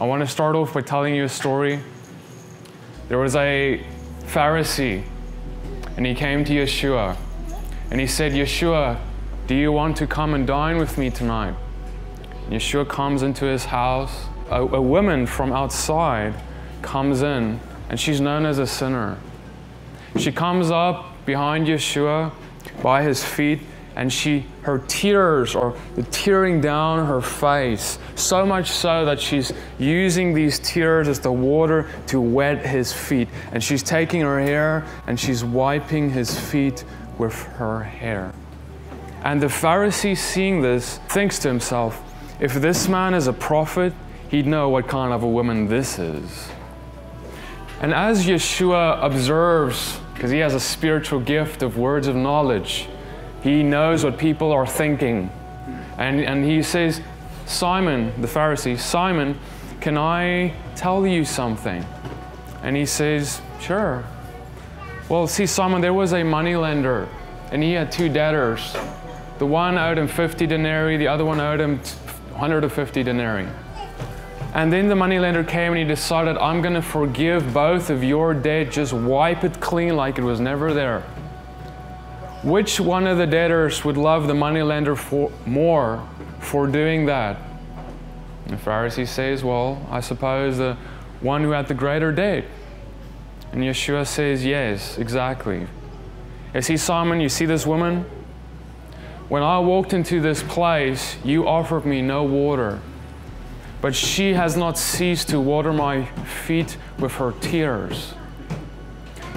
I want to start off by telling you a story. There was a Pharisee, and he came to Yeshua, and he said, Yeshua, do you want to come and dine with me tonight? Yeshua comes into his house. A, a woman from outside comes in, and she's known as a sinner. She comes up behind Yeshua by his feet and she her tears are the tearing down her face. So much so that she's using these tears as the water to wet his feet. And she's taking her hair and she's wiping his feet with her hair. And the pharisee seeing this thinks to himself if this man is a prophet he'd know what kind of a woman this is. And as yeshua observes because he has a spiritual gift of words of knowledge he knows what people are thinking. And, and he says, Simon, the Pharisee, Simon, can I tell you something? And he says, Sure. Well, see, Simon, there was a moneylender, and he had two debtors. The one owed him 50 denarii, the other one owed him 150 denarii. And then the moneylender came and he decided, I'm going to forgive both of your debt, just wipe it clean like it was never there. Which one of the debtors would love the moneylender for, more for doing that? The Pharisee says, Well, I suppose the one who had the greater debt. And Yeshua says, Yes, exactly. You see, Simon, you see this woman? When I walked into this place, you offered me no water, but she has not ceased to water my feet with her tears.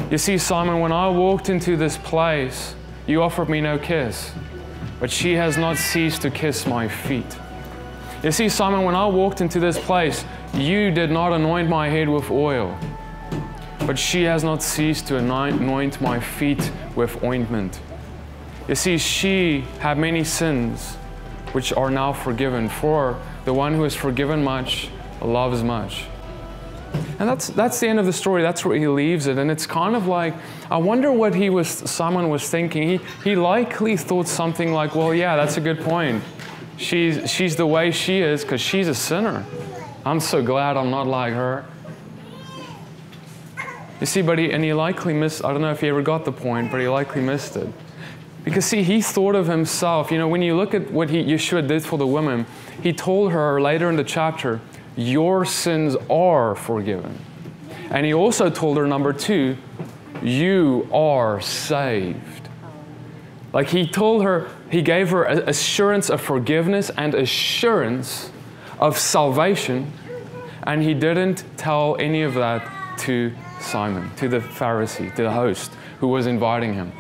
You see, Simon, when I walked into this place, you offered me no kiss, but she has not ceased to kiss my feet. You see, Simon, when I walked into this place, you did not anoint my head with oil, but she has not ceased to anoint my feet with ointment. You see, she had many sins which are now forgiven, for the one who is forgiven much loves much. And that's, that's the end of the story. That's where he leaves it. And it's kind of like, I wonder what he was, Simon was thinking. He, he likely thought something like, well, yeah, that's a good point. She's, she's the way she is because she's a sinner. I'm so glad I'm not like her. You see, but he, and he likely missed, I don't know if he ever got the point, but he likely missed it. Because, see, he thought of himself. You know, when you look at what he, Yeshua did for the woman, he told her later in the chapter, your sins are forgiven. And he also told her, number two, You are saved. Like he told her, he gave her assurance of forgiveness and assurance of salvation. And he didn't tell any of that to Simon, to the Pharisee, to the host who was inviting him.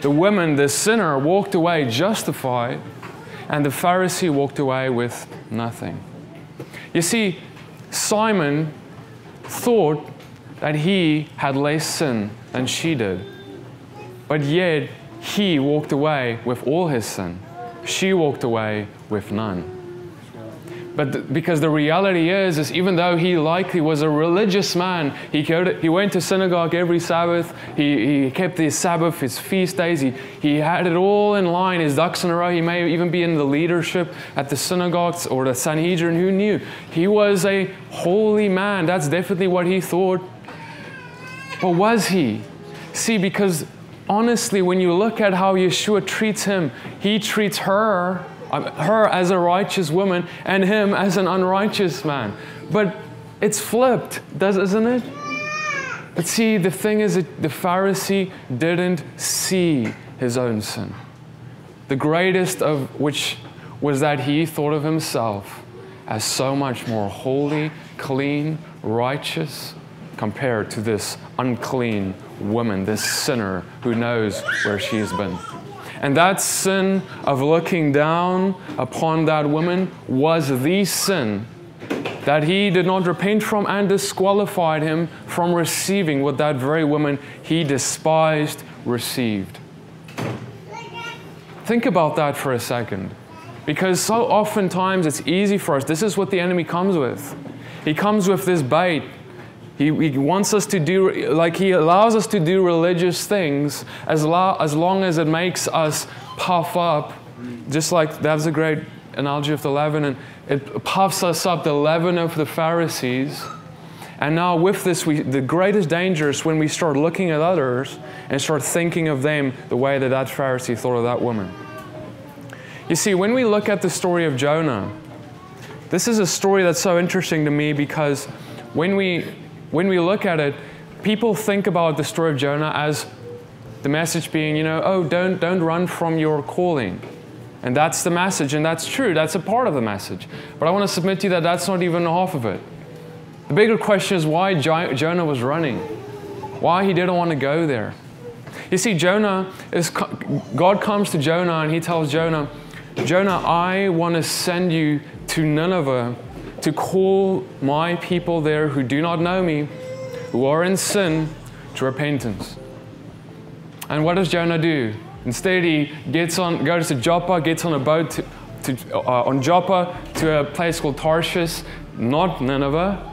The woman, the sinner, walked away justified, and the Pharisee walked away with nothing. You see, Simon thought that he had less sin than she did, but yet he walked away with all his sin. She walked away with none. But th- because the reality is, is even though he likely was a religious man, he, he went to synagogue every Sabbath, he, he kept his Sabbath, his feast days, he, he had it all in line, his ducks in a row. He may even be in the leadership at the synagogues or the Sanhedrin, who knew? He was a holy man. That's definitely what he thought. But was he? See, because honestly, when you look at how Yeshua treats him, he treats her her as a righteous woman and him as an unrighteous man. But it's flipped, does, isn't it? But see, the thing is, that the Pharisee didn't see his own sin. The greatest of which was that he thought of himself as so much more holy, clean, righteous compared to this unclean woman, this sinner who knows where she's been. And that sin of looking down upon that woman was the sin that he did not repent from and disqualified him from receiving what that very woman he despised received. Think about that for a second. Because so oftentimes it's easy for us. This is what the enemy comes with. He comes with this bait he, he wants us to do, like, He allows us to do religious things as, lo- as long as it makes us puff up. Just like that's a great analogy of the leaven. And it puffs us up, the leaven of the Pharisees. And now, with this, we, the greatest danger is when we start looking at others and start thinking of them the way that that Pharisee thought of that woman. You see, when we look at the story of Jonah, this is a story that's so interesting to me because when we, when we look at it, people think about the story of Jonah as the message being, you know, oh, don't, don't run from your calling. And that's the message, and that's true. That's a part of the message. But I want to submit to you that that's not even half of it. The bigger question is why Jonah was running, why he didn't want to go there. You see, Jonah is, God comes to Jonah and he tells Jonah, Jonah, I want to send you to Nineveh to call my people there who do not know me, who are in sin, to repentance. And what does Jonah do? Instead, he gets on, goes to Joppa, gets on a boat to, to, uh, on Joppa to a place called Tarshish, not Nineveh.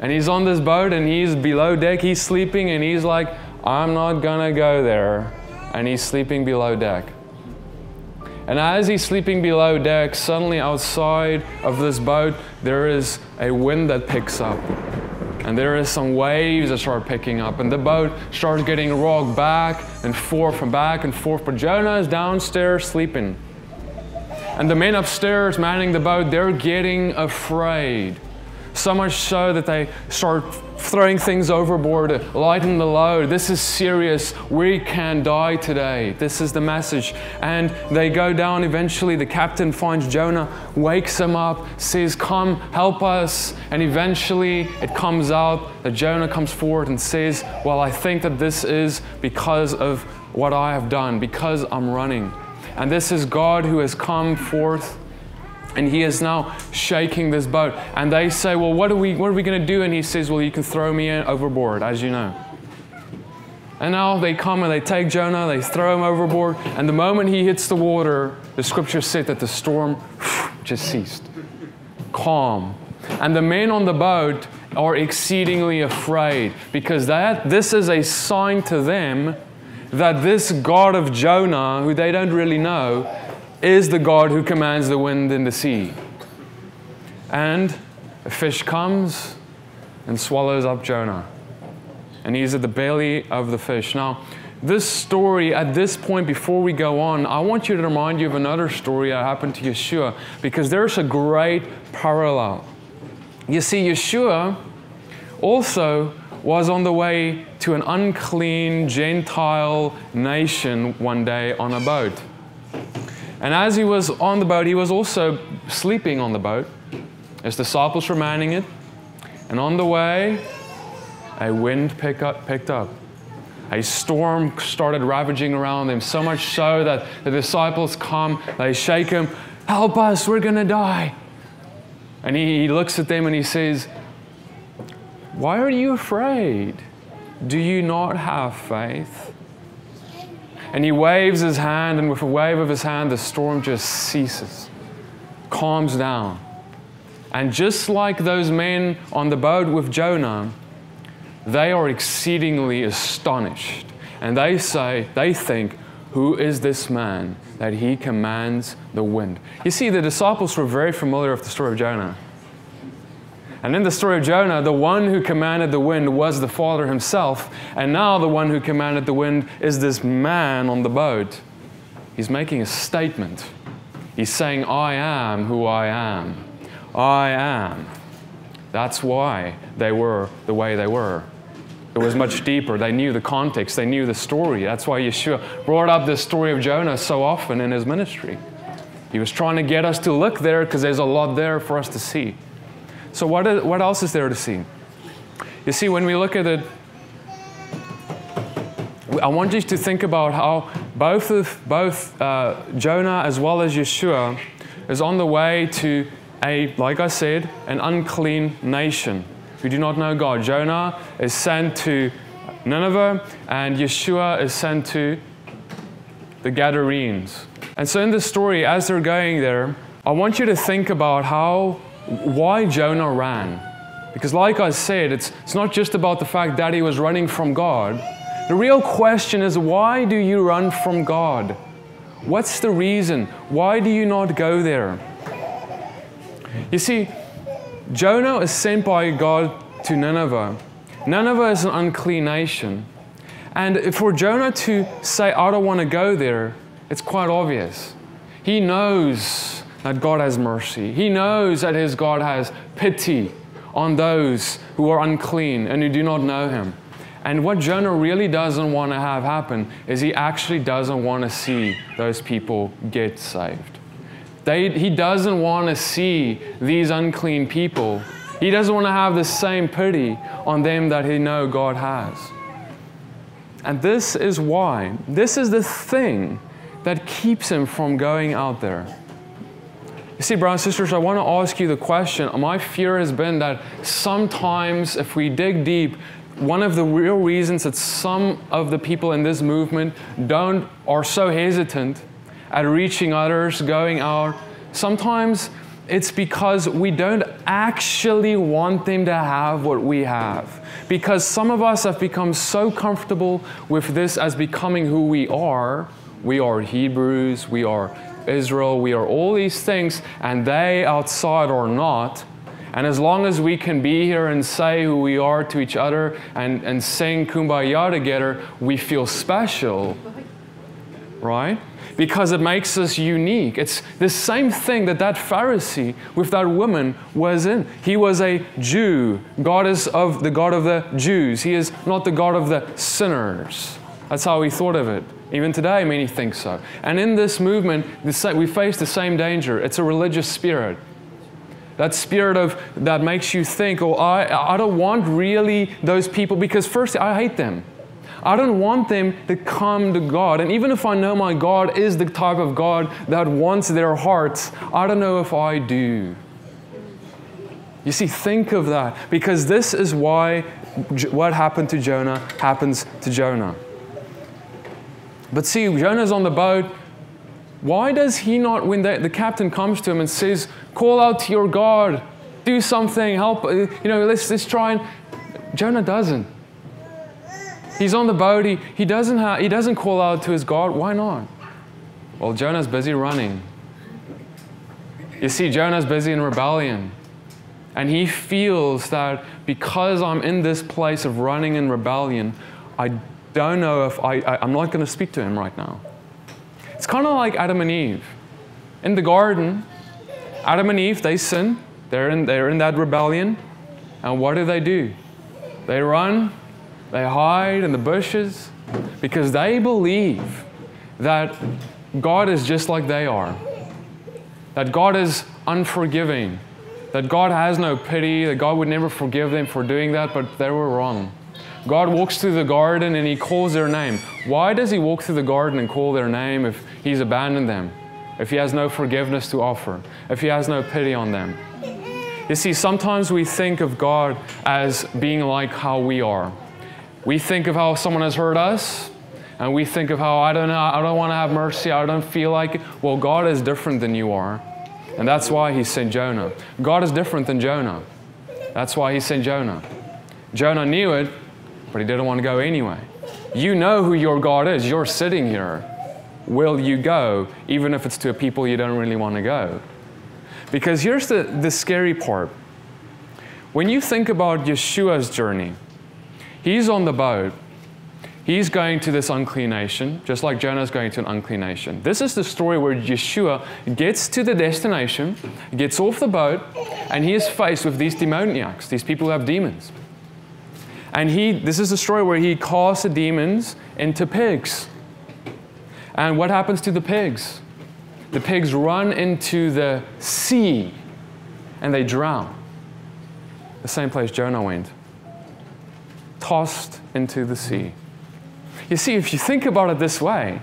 And he's on this boat and he's below deck, he's sleeping, and he's like, I'm not gonna go there. And he's sleeping below deck. And as he's sleeping below deck, suddenly outside of this boat, there is a wind that picks up. And there is some waves that start picking up, and the boat starts getting rocked back and forth and back and forth. But Jonah is downstairs sleeping. And the men upstairs manning the boat, they're getting afraid. So much so that they start throwing things overboard lighten the load. This is serious. We can die today. This is the message. And they go down eventually. The captain finds Jonah, wakes him up, says, Come, help us. And eventually it comes out that Jonah comes forward and says, Well, I think that this is because of what I have done, because I'm running. And this is God who has come forth and he is now shaking this boat. And they say, Well, what are we, what are we going to do? And he says, Well, you can throw me overboard, as you know. And now they come and they take Jonah, they throw him overboard. And the moment he hits the water, the scriptures say that the storm just ceased. Calm. And the men on the boat are exceedingly afraid because that, this is a sign to them that this God of Jonah, who they don't really know, is the God who commands the wind and the sea. And a fish comes and swallows up Jonah. And he's at the belly of the fish. Now, this story, at this point, before we go on, I want you to remind you of another story that happened to Yeshua because there's a great parallel. You see, Yeshua also was on the way to an unclean Gentile nation one day on a boat. And as he was on the boat, he was also sleeping on the boat. His disciples were manning it. And on the way, a wind pick up, picked up. A storm started ravaging around them, so much so that the disciples come, they shake him, Help us, we're going to die. And he, he looks at them and he says, Why are you afraid? Do you not have faith? And he waves his hand, and with a wave of his hand, the storm just ceases, calms down. And just like those men on the boat with Jonah, they are exceedingly astonished. And they say, they think, Who is this man that he commands the wind? You see, the disciples were very familiar with the story of Jonah. And in the story of Jonah, the one who commanded the wind was the Father himself. And now the one who commanded the wind is this man on the boat. He's making a statement. He's saying, I am who I am. I am. That's why they were the way they were. It was much deeper. They knew the context, they knew the story. That's why Yeshua brought up the story of Jonah so often in his ministry. He was trying to get us to look there because there's a lot there for us to see. So, what, is, what else is there to see? You see, when we look at it, I want you to think about how both, of, both uh, Jonah as well as Yeshua is on the way to a, like I said, an unclean nation who do not know God. Jonah is sent to Nineveh, and Yeshua is sent to the Gadarenes. And so, in this story, as they're going there, I want you to think about how why Jonah ran. Because, like I said, it's, it's not just about the fact that he was running from God. The real question is why do you run from God? What's the reason? Why do you not go there? You see, Jonah is sent by God to Nineveh. Nineveh is an unclean nation. And for Jonah to say, I don't want to go there, it's quite obvious. He knows that God has mercy. He knows that his God has pity on those who are unclean and who do not know him. And what Jonah really doesn't want to have happen is he actually doesn't want to see those people get saved. They, he doesn't want to see these unclean people. He doesn't want to have the same pity on them that he know God has. And this is why, this is the thing that keeps him from going out there. See, brothers and sisters, I want to ask you the question. My fear has been that sometimes, if we dig deep, one of the real reasons that some of the people in this movement don't are so hesitant at reaching others, going out, sometimes it's because we don't actually want them to have what we have. Because some of us have become so comfortable with this as becoming who we are. We are Hebrews, we are Israel, we are all these things, and they outside are not. And as long as we can be here and say who we are to each other and, and sing kumbaya together, we feel special, right? Because it makes us unique. It's the same thing that that Pharisee with that woman was in. He was a Jew. God is of the God of the Jews. He is not the God of the sinners. That's how he thought of it. Even today, many think so. And in this movement, we face the same danger. It's a religious spirit. That spirit of that makes you think, oh, I, I don't want really those people because first I hate them. I don't want them to come to God. And even if I know my God is the type of God that wants their hearts, I don't know if I do. You see, think of that because this is why what happened to Jonah happens to Jonah. But see, Jonah's on the boat. Why does he not, when the, the captain comes to him and says, Call out to your God, do something, help, uh, you know, let's, let's try and. Jonah doesn't. He's on the boat, he, he, doesn't have, he doesn't call out to his God. Why not? Well, Jonah's busy running. You see, Jonah's busy in rebellion. And he feels that because I'm in this place of running in rebellion, I don't know if I, I am not going to speak to him right now. It's kind of like Adam and Eve. In the garden, Adam and Eve, they sin. They're in, they're in that rebellion. And what do they do? They run, they hide in the bushes because they believe that God is just like they are, that God is unforgiving, that God has no pity, that God would never forgive them for doing that, but they were wrong. God walks through the garden and he calls their name. Why does he walk through the garden and call their name if he's abandoned them? If he has no forgiveness to offer? If he has no pity on them? You see, sometimes we think of God as being like how we are. We think of how someone has hurt us, and we think of how I don't know, I don't want to have mercy, I don't feel like it. Well, God is different than you are. And that's why he sent Jonah. God is different than Jonah. That's why he sent Jonah. Jonah knew it, but he didn't want to go anyway. You know who your God is. You're sitting here. Will you go, even if it's to a people you don't really want to go? Because here's the, the scary part. When you think about Yeshua's journey, he's on the boat. He's going to this unclean nation, just like Jonah's going to an unclean nation. This is the story where Yeshua gets to the destination, gets off the boat, and he is faced with these demoniacs, these people who have demons. And he, this is a story where he casts the demons into pigs. And what happens to the pigs? The pigs run into the sea and they drown. The same place Jonah went, tossed into the sea. You see, if you think about it this way,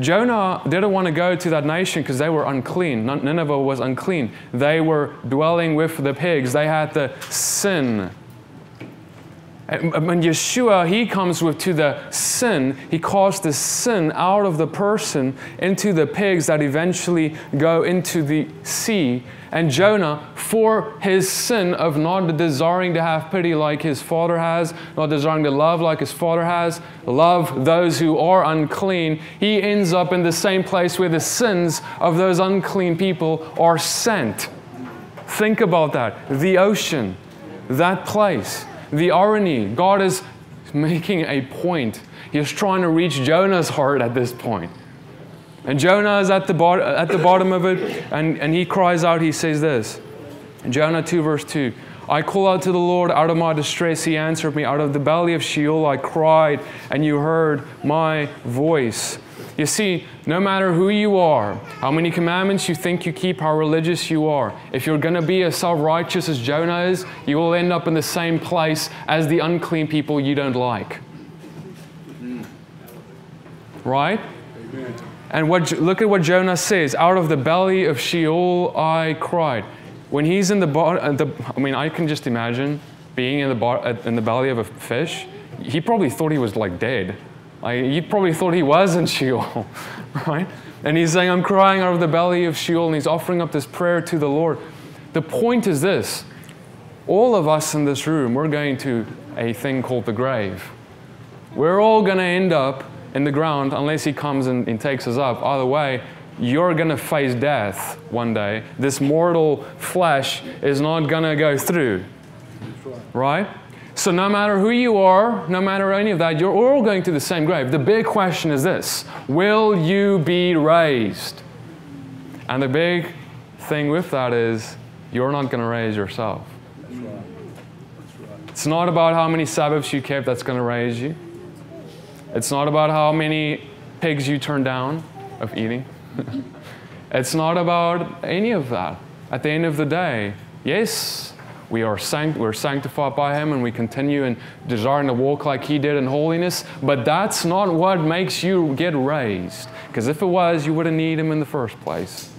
Jonah didn't want to go to that nation because they were unclean. Nineveh was unclean. They were dwelling with the pigs. They had the sin when um, Yeshua, he comes with to the sin, he calls the sin out of the person into the pigs that eventually go into the sea. And Jonah, for his sin of not desiring to have pity like his father has, not desiring to love like his father has, love those who are unclean, he ends up in the same place where the sins of those unclean people are sent. Think about that. The ocean, that place, the irony. God is making a point. He's trying to reach Jonah's heart at this point. And Jonah is at the, bot- at the bottom of it, and, and he cries out, he says this. Jonah 2, verse 2. I call out to the Lord out of my distress. He answered me. Out of the belly of Sheol I cried, and you heard my voice. You see, no matter who you are, how many commandments you think you keep, how religious you are, if you're going to be as self righteous as Jonah is, you will end up in the same place as the unclean people you don't like. Right? And what, look at what Jonah says out of the belly of Sheol I cried. When he's in the, uh, the I mean, I can just imagine being in the, uh, in the belly of a fish. He probably thought he was like dead. Like, he probably thought he was in Sheol, right? And he's saying, I'm crying out of the belly of Sheol, and he's offering up this prayer to the Lord. The point is this all of us in this room, we're going to a thing called the grave. We're all going to end up in the ground unless he comes and, and takes us up. Either way, you're going to face death one day. This mortal flesh is not going to go through. Right? So, no matter who you are, no matter any of that, you're all going to the same grave. The big question is this Will you be raised? And the big thing with that is you're not going to raise yourself. It's not about how many Sabbaths you kept that's going to raise you. It's not about how many pigs you turn down of eating. it's not about any of that. At the end of the day, yes, we are sanct- we're sanctified by Him and we continue in desiring to walk like He did in holiness, but that's not what makes you get raised. Because if it was, you wouldn't need Him in the first place.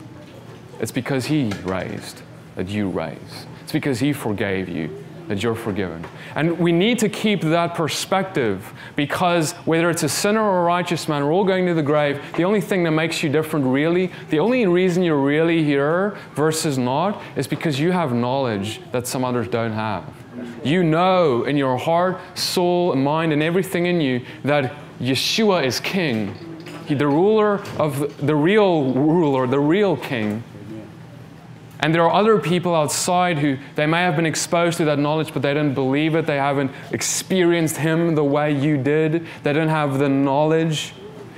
It's because He raised that you raise, it's because He forgave you that you're forgiven. And we need to keep that perspective because whether it's a sinner or a righteous man, we're all going to the grave. The only thing that makes you different, really, the only reason you're really here versus not, is because you have knowledge that some others don't have. You know in your heart, soul, mind, and everything in you that Yeshua is king. He, the ruler of the real ruler, the real king. And there are other people outside who they may have been exposed to that knowledge, but they don't believe it. They haven't experienced Him the way you did. They don't have the knowledge.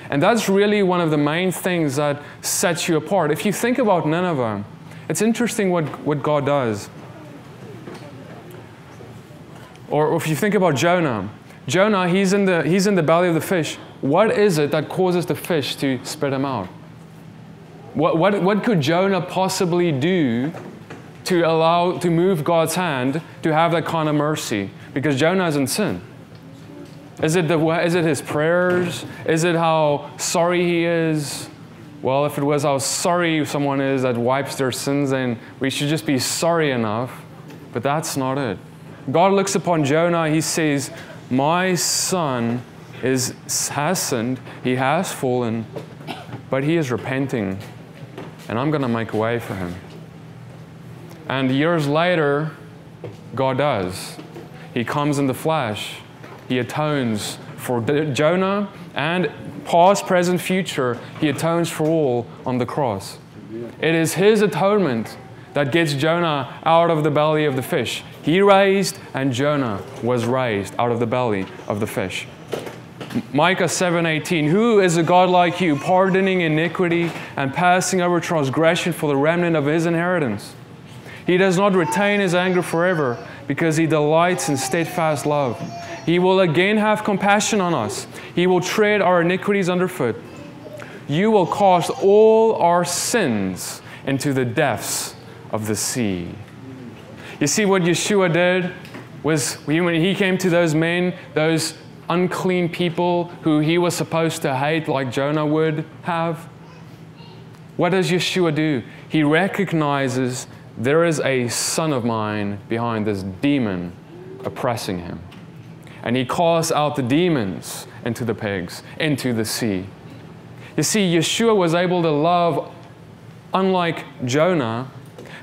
And that's really one of the main things that sets you apart. If you think about Nineveh, it's interesting what, what God does. Or if you think about Jonah, Jonah, he's in, the, he's in the belly of the fish. What is it that causes the fish to spit him out? What, what, what could Jonah possibly do to allow, to move God's hand to have that kind of mercy? Because Jonah is in sin. Is it, the, is it his prayers? Is it how sorry he is? Well, if it was how sorry someone is that wipes their sins, then we should just be sorry enough. But that's not it. God looks upon Jonah, he says, My son is, has sinned, he has fallen, but he is repenting and I'm going to make a way for him. And years later, God does. He comes in the flesh. He atones for Jonah and past, present, future. He atones for all on the cross. It is his atonement that gets Jonah out of the belly of the fish. He raised, and Jonah was raised out of the belly of the fish. Micah 7:18 Who is a God like you pardoning iniquity and passing over transgression for the remnant of his inheritance? He does not retain his anger forever because he delights in steadfast love. He will again have compassion on us. He will tread our iniquities underfoot. You will cast all our sins into the depths of the sea. You see what Yeshua did was when he came to those men those unclean people who he was supposed to hate, like Jonah would have. What does Yeshua do? He recognizes there is a son of mine behind this demon oppressing him. And he casts out the demons into the pigs, into the sea. You see, Yeshua was able to love, unlike Jonah,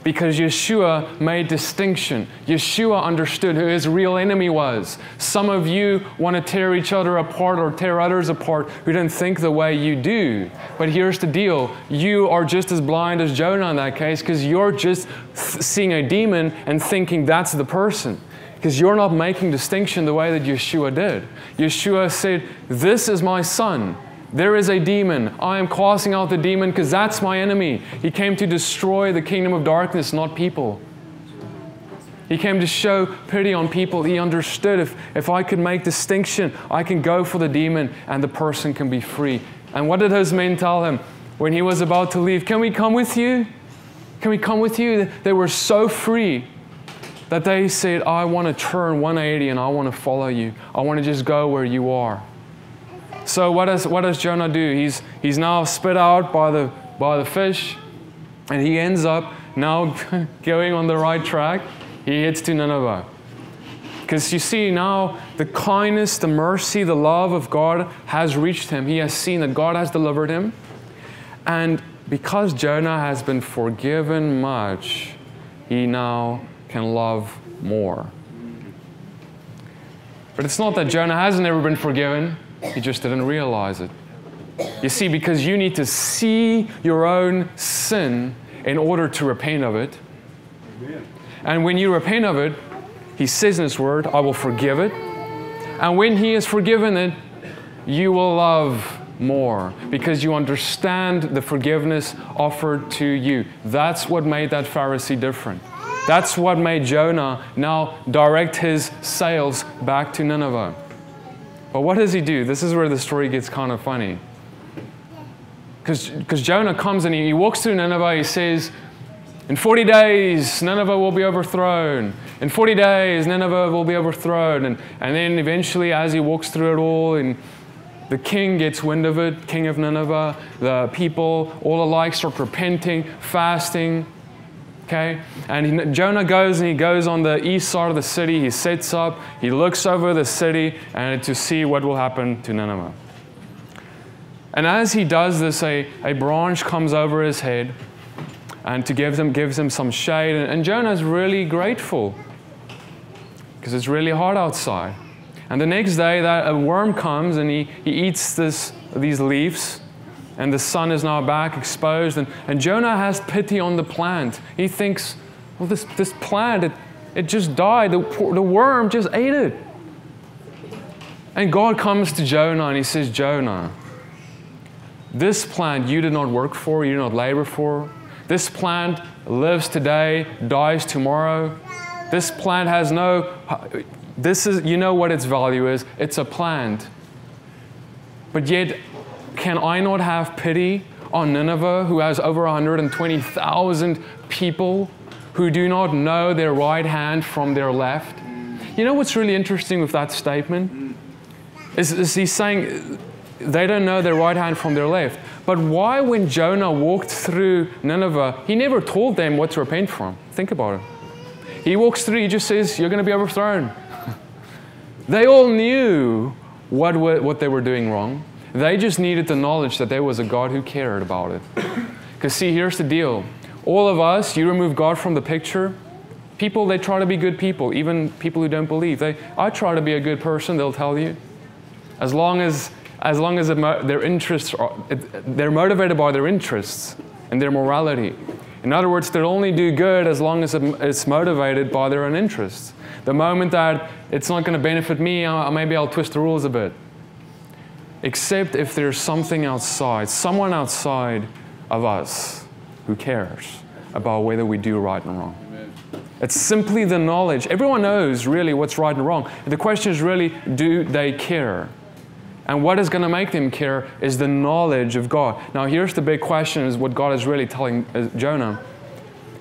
because Yeshua made distinction. Yeshua understood who his real enemy was. Some of you want to tear each other apart or tear others apart who don't think the way you do. But here's the deal you are just as blind as Jonah in that case because you're just seeing a demon and thinking that's the person because you're not making distinction the way that Yeshua did. Yeshua said, This is my son. There is a demon. I am casting out the demon because that's my enemy. He came to destroy the kingdom of darkness, not people. He came to show pity on people. He understood if, if I could make distinction, I can go for the demon and the person can be free. And what did those men tell him when he was about to leave? Can we come with you? Can we come with you? They were so free that they said, I want to turn 180 and I want to follow you. I want to just go where you are. So what does, what does Jonah do? He's, he's now spit out by the, by the fish, and he ends up now going on the right track. He heads to Nineveh. Because you see, now the kindness, the mercy, the love of God has reached him. He has seen that God has delivered him. And because Jonah has been forgiven much, he now can love more. But it's not that Jonah hasn't ever been forgiven. He just didn't realize it. You see, because you need to see your own sin in order to repent of it. And when you repent of it, He says in His Word, I will forgive it. And when He has forgiven it, you will love more because you understand the forgiveness offered to you. That's what made that Pharisee different. That's what made Jonah now direct his sails back to Nineveh. But what does he do? This is where the story gets kind of funny. Because Jonah comes and he, he walks through Nineveh, he says, in 40 days, Nineveh will be overthrown. In 40 days, Nineveh will be overthrown. And, and then eventually, as he walks through it all, and the king gets wind of it, king of Nineveh, the people all alike start repenting, fasting, Okay? And he, Jonah goes and he goes on the east side of the city. He sets up, he looks over the city and to see what will happen to Nineveh. And as he does this, a, a branch comes over his head and to give him, gives him some shade. And, and Jonah is really grateful because it's really hot outside. And the next day, that a worm comes and he, he eats this, these leaves and the sun is now back exposed. And, and Jonah has pity on the plant. He thinks, well, this, this plant, it, it just died. The, the worm just ate it. And God comes to Jonah and he says, Jonah, this plant you did not work for, you did not labor for. This plant lives today, dies tomorrow. This plant has no, this is, you know what its value is. It's a plant. But yet, can I not have pity on Nineveh, who has over 120,000 people who do not know their right hand from their left? You know what's really interesting with that statement? Is, is he's saying they don't know their right hand from their left. But why, when Jonah walked through Nineveh, he never told them what to repent from? Think about it. He walks through, he just says, You're going to be overthrown. they all knew what, what they were doing wrong. They just needed the knowledge that there was a God who cared about it. Because, see, here's the deal all of us, you remove God from the picture, people, they try to be good people, even people who don't believe. They, I try to be a good person, they'll tell you. As long as, as, long as their interests are, they're motivated by their interests and their morality. In other words, they'll only do good as long as it's motivated by their own interests. The moment that it's not going to benefit me, maybe I'll twist the rules a bit except if there's something outside, someone outside of us who cares about whether we do right and wrong. It's simply the knowledge. Everyone knows really what's right and wrong. The question is really, do they care? And what is going to make them care is the knowledge of God. Now, here's the big question is what God is really telling uh, Jonah.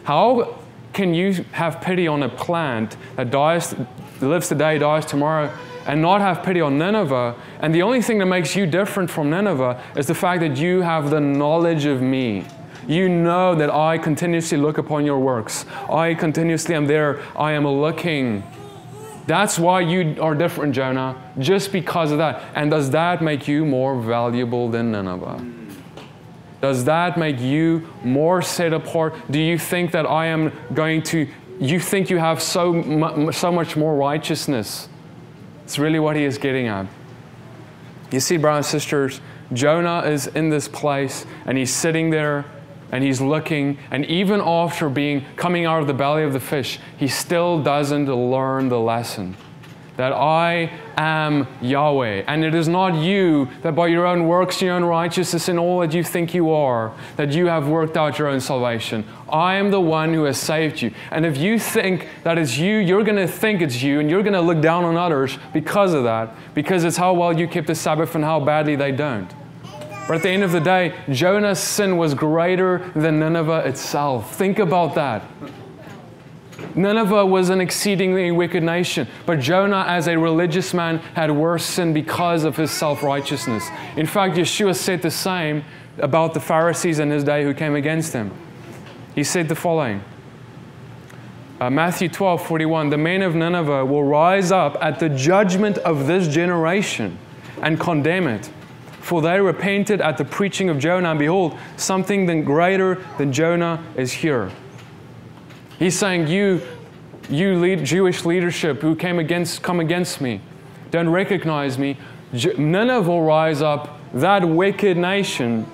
How can you have pity on a plant that dies, lives today, dies tomorrow, and not have pity on Nineveh. And the only thing that makes you different from Nineveh is the fact that you have the knowledge of me. You know that I continuously look upon your works. I continuously am there. I am looking. That's why you are different, Jonah, just because of that. And does that make you more valuable than Nineveh? does that make you more set apart? Do you think that I am going to, you think you have so, so much more righteousness? It's really what he is getting at. You see, brothers and sisters, Jonah is in this place and he's sitting there and he's looking and even after being coming out of the belly of the fish, he still doesn't learn the lesson that I am Yahweh. And it is not you that by your own works, your own righteousness, and all that you think you are, that you have worked out your own salvation. I am the one who has saved you. And if you think that it's you, you're going to think it's you, and you're going to look down on others because of that, because it's how well you keep the Sabbath and how badly they don't. But at the end of the day, Jonah's sin was greater than Nineveh itself. Think about that. Nineveh was an exceedingly wicked nation, but Jonah, as a religious man, had worse sin because of his self righteousness. In fact, Yeshua said the same about the Pharisees in his day who came against him. He said the following uh, Matthew 12 41 The men of Nineveh will rise up at the judgment of this generation and condemn it. For they repented at the preaching of Jonah, and behold, something greater than Jonah is here. He's saying, You, you lead, Jewish leadership who came against, come against me, don't recognize me. Nineveh will rise up, that wicked nation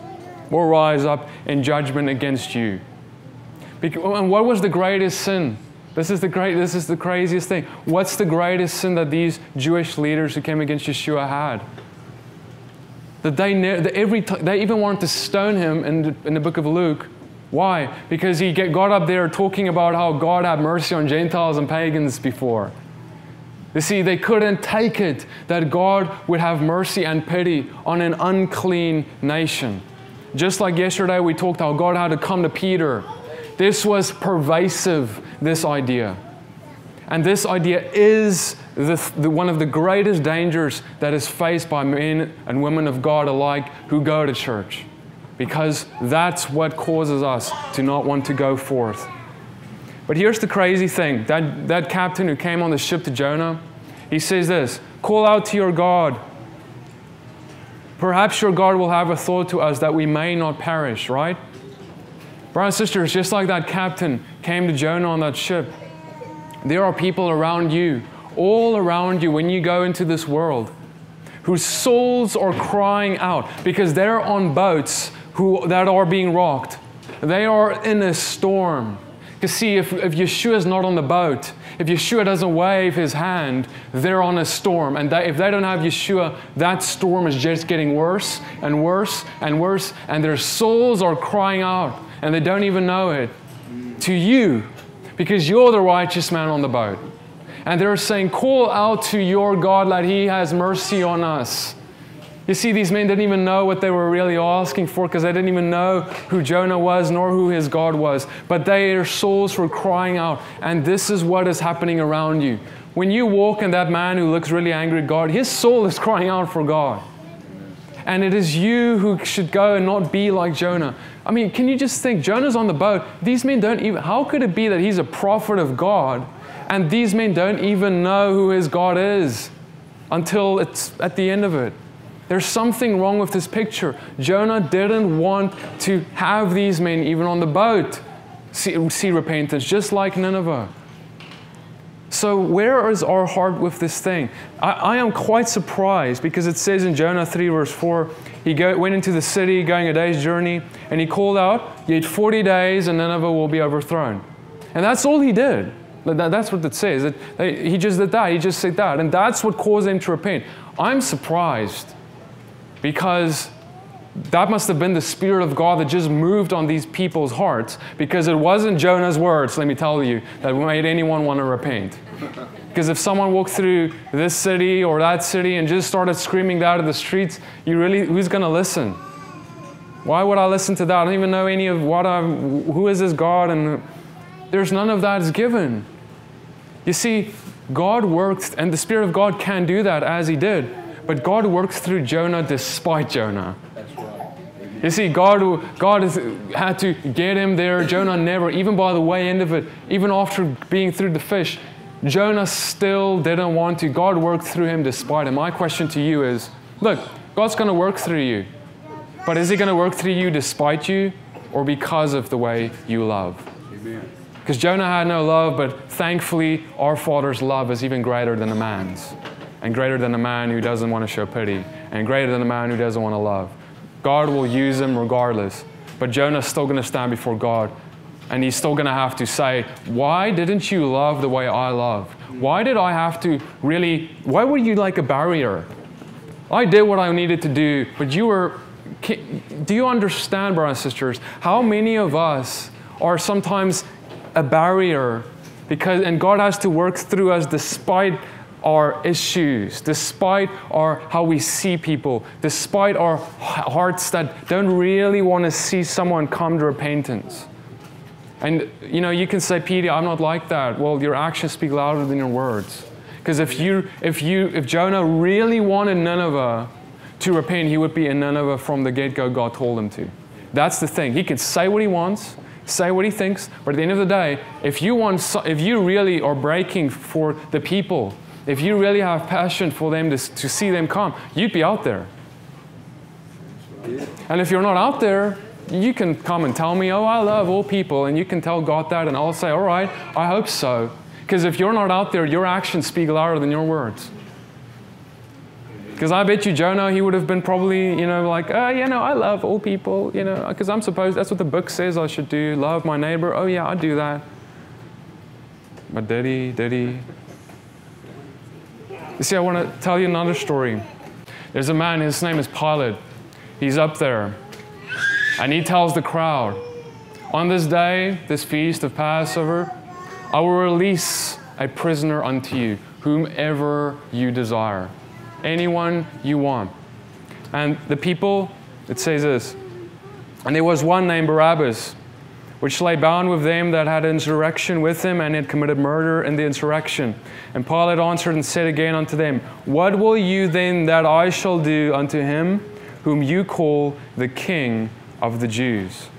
will rise up in judgment against you. And what was the greatest sin? This is the great. This is the craziest thing. What's the greatest sin that these Jewish leaders who came against Yeshua had? That they, that every t- they even wanted to stone him in the, in the book of Luke why? Because he got up there talking about how God had mercy on Gentiles and pagans before. You see, they couldn't take it that God would have mercy and pity on an unclean nation. Just like yesterday, we talked how God had to come to Peter. This was pervasive, this idea. And this idea is the, the, one of the greatest dangers that is faced by men and women of God alike who go to church because that's what causes us to not want to go forth. But here's the crazy thing that, that captain who came on the ship to Jonah, he says this Call out to your God. Perhaps your God will have a thought to us that we may not perish, right? Brothers and sisters, just like that captain came to Jonah on that ship, there are people around you, all around you, when you go into this world, whose souls are crying out because they're on boats who, that are being rocked. They are in a storm. Because, see, if, if Yeshua is not on the boat, if Yeshua doesn't wave his hand, they're on a storm. And they, if they don't have Yeshua, that storm is just getting worse and worse and worse. And their souls are crying out, and they don't even know it to you because you're the righteous man on the boat. And they're saying, Call out to your God that He has mercy on us. You see, these men didn't even know what they were really asking for because they didn't even know who Jonah was nor who his God was. But their souls were crying out. And this is what is happening around you. When you walk in that man who looks really angry at God, his soul is crying out for God. And it is you who should go and not be like Jonah. I mean, can you just think? Jonah's on the boat. These men don't even, how could it be that he's a prophet of God and these men don't even know who his God is until it's at the end of it? There's something wrong with this picture. Jonah didn't want to have these men even on the boat see, see repentance, just like Nineveh. So, where is our heart with this thing? I, I, am quite surprised because it says in Jonah 3, verse 4, he go, went into the city going a day's journey, and he called out, Yet 40 days and Nineveh will be overthrown. And that's all he did. That's what it says. He just did that. He just said that. And that's what caused him to repent. I'm surprised because that must have been the Spirit of God that just moved on these people's hearts because it wasn't Jonah's words, let me tell you, that made anyone want to repent. Because if someone walked through this city or that city and just started screaming that the streets, you really, who's going to listen? Why would I listen to that? I don't even know any of what I'm, who is this God? And there's none of that is given. You see, God worked, and the Spirit of God can do that as He did. But God works through Jonah despite Jonah. You see, God, God has, had to get him there. Jonah never, even by the way end of it, even after being through the fish, Jonah still didn't want to. God worked through him despite him. My question to you is look, God's going to work through you. But is He going to work through you despite you or because of the way you love? Amen. Because Jonah had no love, but thankfully, our Father's love is even greater than a man's, and greater than a man who doesn't want to show pity, and greater than a man who doesn't want to love. God will use him regardless, but Jonah's still going to stand before God, and he's still going to have to say, Why didn't you love the way I loved? Why did I have to really, why were you like a barrier? I did what I needed to do, but you were. Do you understand, brothers and sisters, how many of us are sometimes a barrier because and God has to work through us despite our issues, despite our how we see people, despite our hearts that don't really want to see someone come to repentance. And you know, you can say, Peter, I'm not like that. Well, your actions speak louder than your words. Because if you if you if Jonah really wanted Nineveh to repent, he would be in Nineveh from the get-go God told him to. That's the thing. He can say what he wants, say what he thinks, but at the end of the day, if you want if you really are breaking for the people, if you really have passion for them to, to see them come, you'd be out there. And if you're not out there, you can come and tell me, oh, I love all people, and you can tell God that, and I'll say, all right, I hope so. Because if you're not out there, your actions speak louder than your words. Because I bet you Jonah, he would have been probably, you know, like, oh, you know, I love all people, you know, because I'm supposed, that's what the book says I should do, love my neighbor. Oh, yeah, I do that. But did he? Did he? You see, I want to tell you another story. There's a man, his name is Pilate. He's up there, and he tells the crowd, On this day, this feast of Passover, I will release a prisoner unto you, whomever you desire anyone you want. And the people, it says this, and there was one named Barabbas, which lay bound with them that had insurrection with him and had committed murder in the insurrection. And Pilate answered and said again unto them, What will you then that I shall do unto him whom you call the King of the Jews?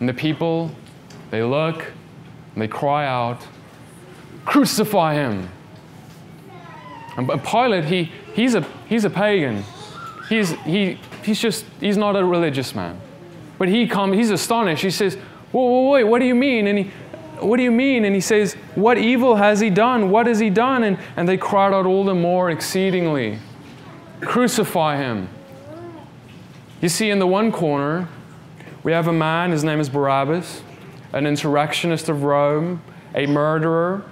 And the people, they look and they cry out, Crucify him! And Pilate, he, he's, a, he's a pagan. He's, he, he's just, he's not a religious man. But he comes, he's astonished. He says, whoa, whoa, wait, what do you mean? And he, what do you mean? And he says, what evil has he done? What has he done? And, and they cried out all the more exceedingly, crucify him. You see, in the one corner, we have a man, his name is Barabbas, an insurrectionist of Rome, a murderer,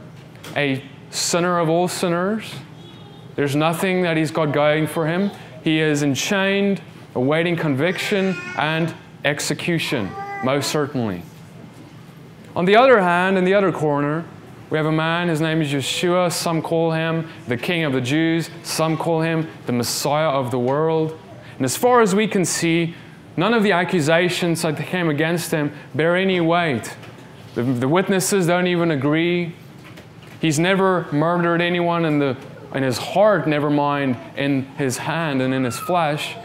a sinner of all sinners, there's nothing that he's got going for him. He is enchained, awaiting conviction and execution, most certainly. On the other hand, in the other corner, we have a man, his name is Yeshua. Some call him the King of the Jews, some call him the Messiah of the world. And as far as we can see, none of the accusations that came against him bear any weight. The, the witnesses don't even agree. He's never murdered anyone in the in his heart, never mind in his hand and in his flesh.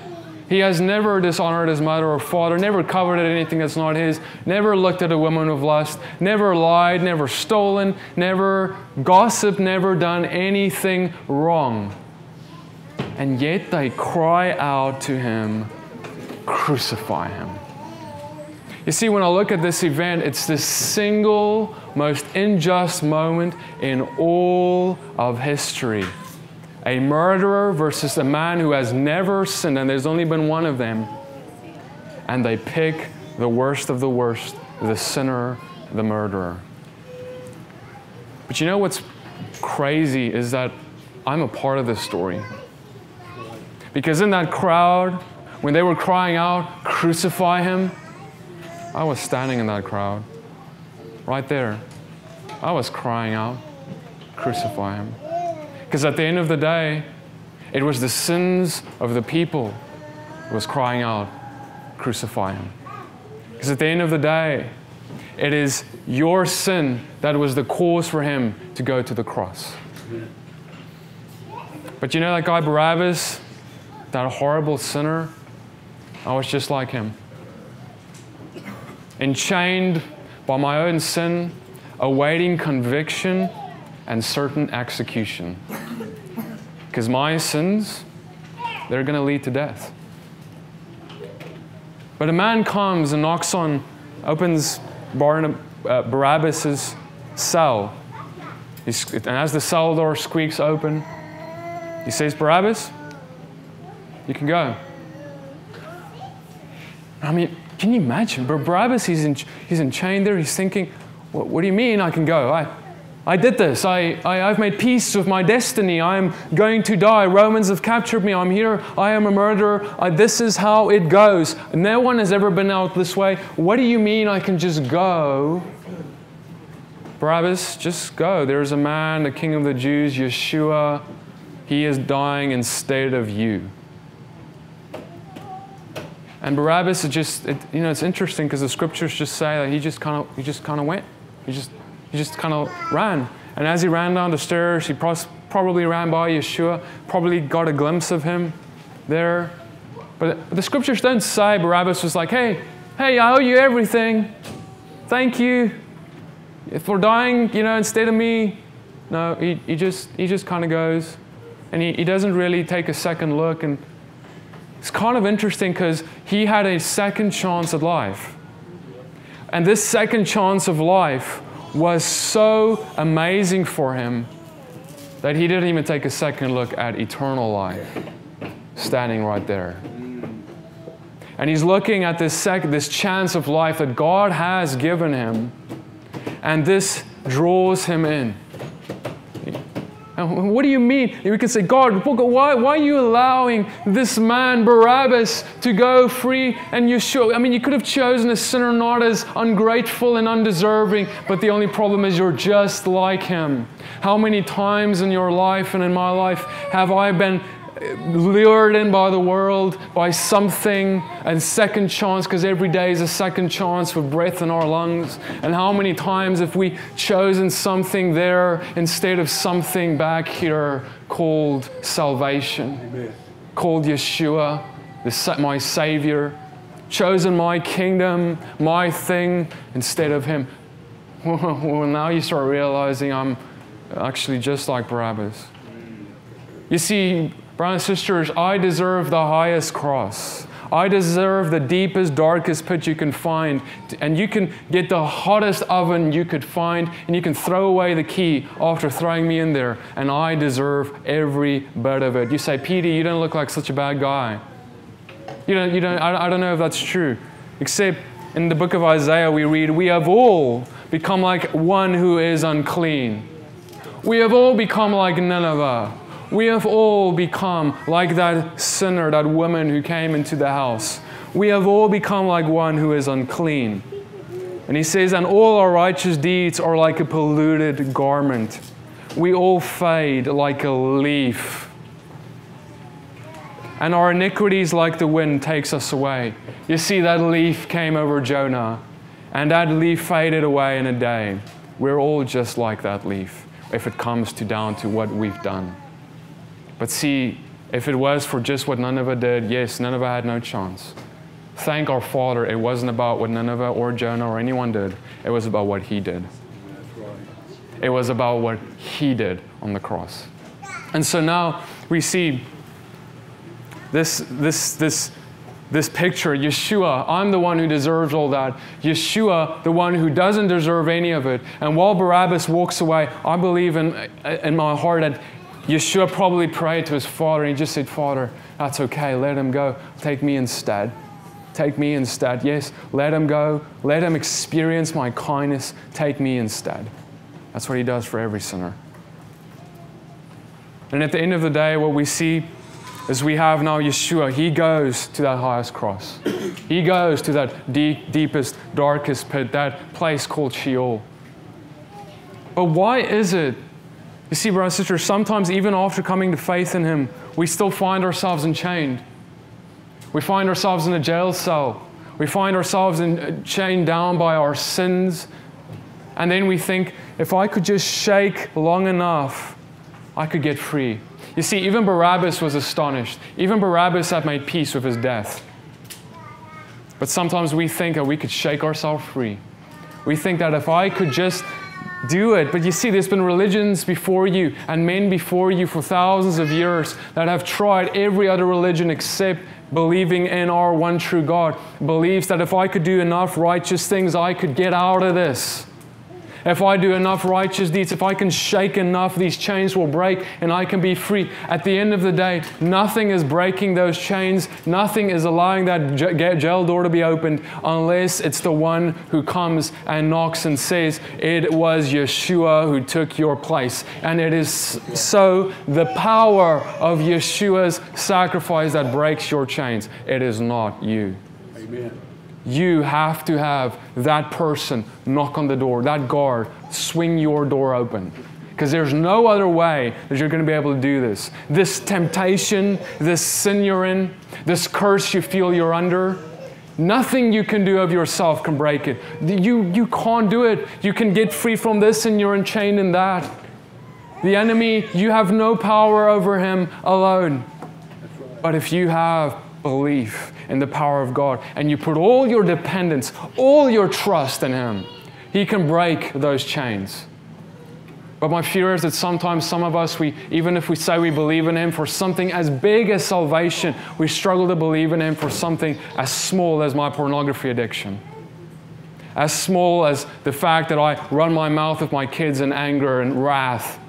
He has never dishonored his mother or father, never coveted anything that's not his, never looked at a woman with lust, never lied, never stolen, never gossiped, never done anything wrong. And yet they cry out to him, Crucify him. You see, when I look at this event, it's the single most unjust moment in all of history. A murderer versus a man who has never sinned, and there's only been one of them. And they pick the worst of the worst, the sinner, the murderer. But you know what's crazy is that I'm a part of this story. Because in that crowd, when they were crying out, Crucify him, I was standing in that crowd, right there. I was crying out, Crucify him. Because at the end of the day, it was the sins of the people who was crying out, Crucify him. Because at the end of the day, it is your sin that was the cause for him to go to the cross. But you know that guy Barabbas, that horrible sinner? I was just like him enchained by my own sin, awaiting conviction and certain execution. Because my sins, they're going to lead to death. But a man comes and knocks on, opens Barnab- uh, Barabbas' cell. And as the cell door squeaks open, he says, Barabbas, you can go. I mean, can you imagine? Barabbas, he's in, he's in chain there. He's thinking, what, what do you mean I can go? I, I did this. I, I, have made peace with my destiny. I am going to die. Romans have captured me. I'm here. I am a murderer. I, this is how it goes. No one has ever been out this way. What do you mean I can just go? Barabbas, just go. There's a man, the king of the Jews, Yeshua. He is dying instead of you. And Barabbas is just, it, you know, it's interesting because the scriptures just say that he just kind of, he just kind of went. He just, he just kind of ran. And as he ran down the stairs, he probably ran by Yeshua, probably got a glimpse of him there. But the scriptures don't say Barabbas was like, hey, hey, I owe you everything. Thank you. For dying, you know, instead of me. No, he, he just, he just kind of goes. And he, he doesn't really take a second look and it's kind of interesting because he had a second chance at life. And this second chance of life was so amazing for him that he didn't even take a second look at eternal life standing right there. And he's looking at this, sec- this chance of life that God has given him, and this draws him in. Uh, what do you mean? We can say, God, why, why are you allowing this man, Barabbas, to go free and Yeshua? I mean, you could have chosen a sinner not as ungrateful and undeserving, but the only problem is you're just like him. How many times in your life and in my life have I been lured in by the world, by something, and second chance, because every day is a second chance for breath in our lungs. And how many times have we chosen something there instead of something back here called salvation, Amen. called Yeshua, the, my Savior, chosen my kingdom, my thing, instead of Him? Well, now you start realizing I'm actually just like Barabbas. You see, Brothers and sisters, I deserve the highest cross. I deserve the deepest, darkest pit you can find. And you can get the hottest oven you could find, and you can throw away the key after throwing me in there. And I deserve every bit of it. You say, Petey, you don't look like such a bad guy. You don't, you don't, I, I don't know if that's true. Except in the book of Isaiah, we read, We have all become like one who is unclean. We have all become like Nineveh. We have all become like that sinner, that woman who came into the house. We have all become like one who is unclean. And he says, and all our righteous deeds are like a polluted garment. We all fade like a leaf. And our iniquities, like the wind, takes us away. You see, that leaf came over Jonah, and that leaf faded away in a day. We're all just like that leaf if it comes to down to what we've done. But see, if it was for just what Nineveh did, yes, Nineveh had no chance. Thank our Father, it wasn't about what Nineveh or Jonah or anyone did, it was about what He did. It was about what He did on the cross. And so now we see this, this, this, this picture Yeshua, I'm the one who deserves all that. Yeshua, the one who doesn't deserve any of it. And while Barabbas walks away, I believe in, in my heart that Yeshua probably prayed to his father and he just said, Father, that's okay, let him go. Take me instead. Take me instead. Yes, let him go. Let him experience my kindness. Take me instead. That's what he does for every sinner. And at the end of the day, what we see is we have now Yeshua. He goes to that highest cross. He goes to that deep, deepest, darkest pit, that place called Sheol. But why is it you see, brothers and sisters, sometimes even after coming to faith in Him, we still find ourselves enchained. We find ourselves in a jail cell. We find ourselves in, uh, chained down by our sins. And then we think, if I could just shake long enough, I could get free. You see, even Barabbas was astonished. Even Barabbas had made peace with his death. But sometimes we think that we could shake ourselves free. We think that if I could just do it. But you see, there's been religions before you and men before you for thousands of years that have tried every other religion except believing in our one true God, believes that if I could do enough righteous things, I could get out of this. If I do enough righteous deeds, if I can shake enough, these chains will break and I can be free. At the end of the day, nothing is breaking those chains. Nothing is allowing that jail door to be opened unless it's the one who comes and knocks and says, It was Yeshua who took your place. And it is so the power of Yeshua's sacrifice that breaks your chains. It is not you. Amen. You have to have that person knock on the door, that guard, swing your door open. Because there's no other way that you're going to be able to do this. This temptation, this sin you're in, this curse you feel you're under, nothing you can do of yourself can break it. You, you can't do it. You can get free from this and you're enchained in that. The enemy, you have no power over him alone. But if you have belief in the power of God and you put all your dependence, all your trust in Him, He can break those chains. But my fear is that sometimes some of us, we, even if we say we believe in Him for something as big as salvation, we struggle to believe in Him for something as small as my pornography addiction. As small as the fact that I run my mouth with my kids in anger and wrath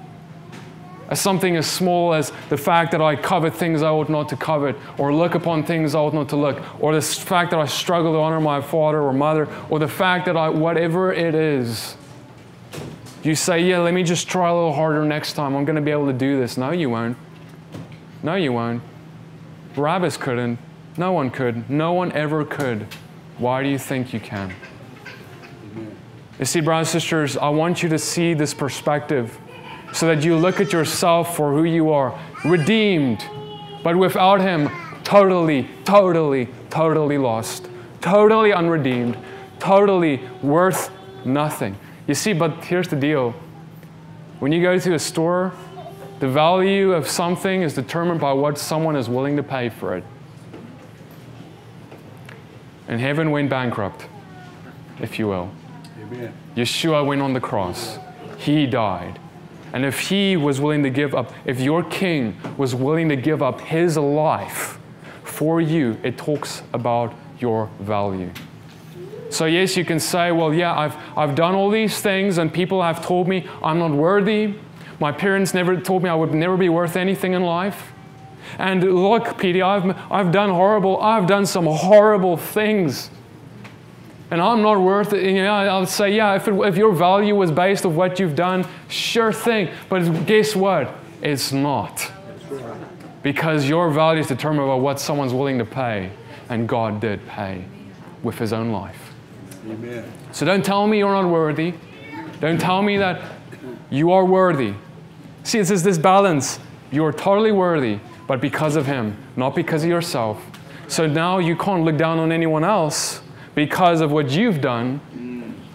as something as small as the fact that I covet things I ought not to covet, or look upon things I ought not to look, or the fact that I struggle to honor my father or mother, or the fact that I, whatever it is, you say, Yeah, let me just try a little harder next time. I'm going to be able to do this. No, you won't. No, you won't. Barabbas couldn't. No one could. No one ever could. Why do you think you can? You see, brothers and sisters, I want you to see this perspective so that you look at yourself for who you are, redeemed, but without Him, totally, totally, totally lost, totally unredeemed, totally worth nothing. You see, but here's the deal when you go to a store, the value of something is determined by what someone is willing to pay for it. And heaven went bankrupt, if you will. Amen. Yeshua went on the cross. He died. And if he was willing to give up, if your king was willing to give up his life for you, it talks about your value. So, yes, you can say, well, yeah, I've, I've done all these things, and people have told me I'm not worthy. My parents never told me I would never be worth anything in life. And look, Petey, I've, I've done horrible, I've done some horrible things and I'm not worth it. You know, I'll say, yeah, if, it, if your value was based on what you've done, sure thing. But guess what? It's not. Because your value is determined by what someone's willing to pay. And God did pay with his own life. Amen. So don't tell me you're not worthy. Don't tell me that you are worthy. See, it's this balance. You are totally worthy, but because of him, not because of yourself. So now you can't look down on anyone else because of what you've done,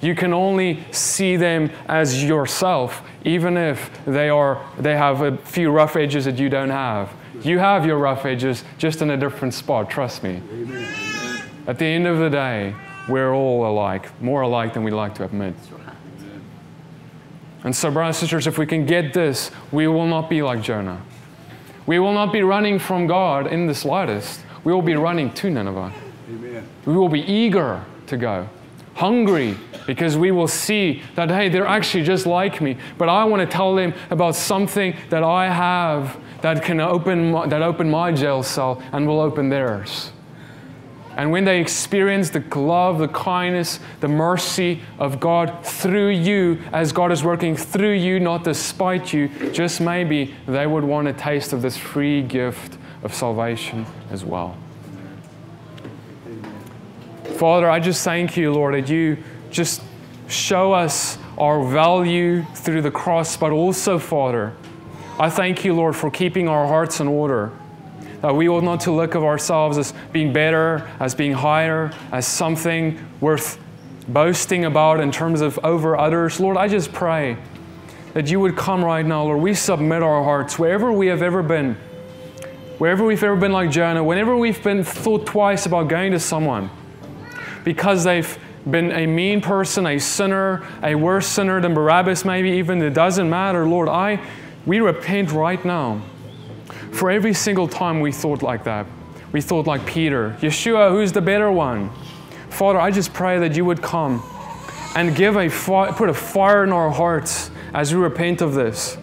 you can only see them as yourself, even if they, are, they have a few rough edges that you don't have. You have your rough edges just in a different spot, trust me. At the end of the day, we're all alike, more alike than we like to admit. And so, brothers and sisters, if we can get this, we will not be like Jonah. We will not be running from God in the slightest. We will be running to Nineveh. We will be eager to go, hungry, because we will see that, hey, they're actually just like me. But I want to tell them about something that I have that can open my, that open my jail cell and will open theirs. And when they experience the love, the kindness, the mercy of God through you, as God is working through you, not despite you, just maybe they would want a taste of this free gift of salvation as well. Father, I just thank you, Lord, that you just show us our value through the cross, but also, Father, I thank you, Lord, for keeping our hearts in order. That we ought not to look of ourselves as being better, as being higher, as something worth boasting about in terms of over others. Lord, I just pray that you would come right now, Lord. We submit our hearts wherever we have ever been, wherever we've ever been like Jonah, whenever we've been thought twice about going to someone because they've been a mean person, a sinner, a worse sinner than Barabbas, maybe even, it doesn't matter. Lord, I, we repent right now for every single time we thought like that. we thought like Peter, Yeshua, who's the better one? Father, I just pray that you would come and give a put a fire in our hearts as we repent of this,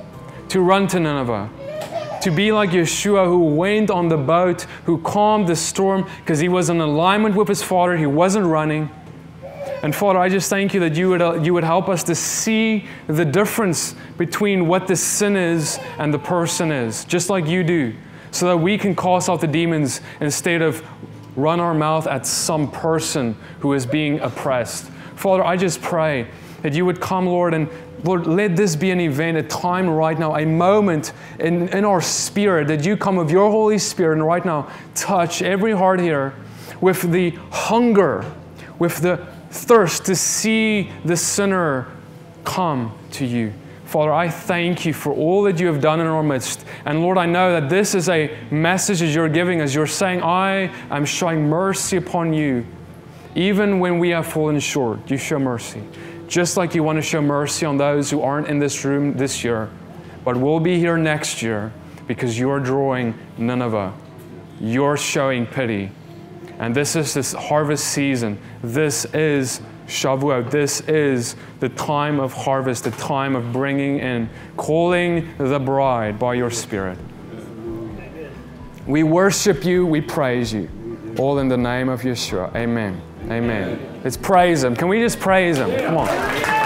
to run to Nineveh, to be like Yeshua who went on the boat, who calmed the storm because he was in alignment with his Father, he wasn't running. And Father, I just thank you that you would, uh, you would help us to see the difference between what the sin is and the person is, just like you do, so that we can cast out the demons instead of run our mouth at some person who is being oppressed. Father, I just pray that you would come, Lord, and Lord, let this be an event, a time right now, a moment in, in our spirit that you come with your Holy Spirit and right now touch every heart here with the hunger, with the thirst to see the sinner come to you. Father, I thank you for all that you have done in our midst. And Lord, I know that this is a message that you're giving us. You're saying, I am showing mercy upon you. Even when we have fallen short, you show mercy. Just like you want to show mercy on those who aren't in this room this year, but will be here next year because you're drawing Nineveh. You're showing pity. And this is this harvest season. This is Shavuot. This is the time of harvest, the time of bringing in, calling the bride by your Spirit. We worship you, we praise you. All in the name of Yeshua. Amen. Amen. Let's praise Him. Can we just praise Him? Come on.